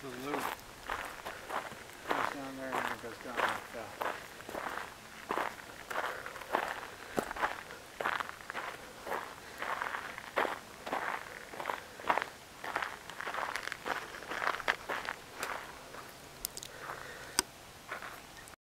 the loop. Goes down there and then it goes down.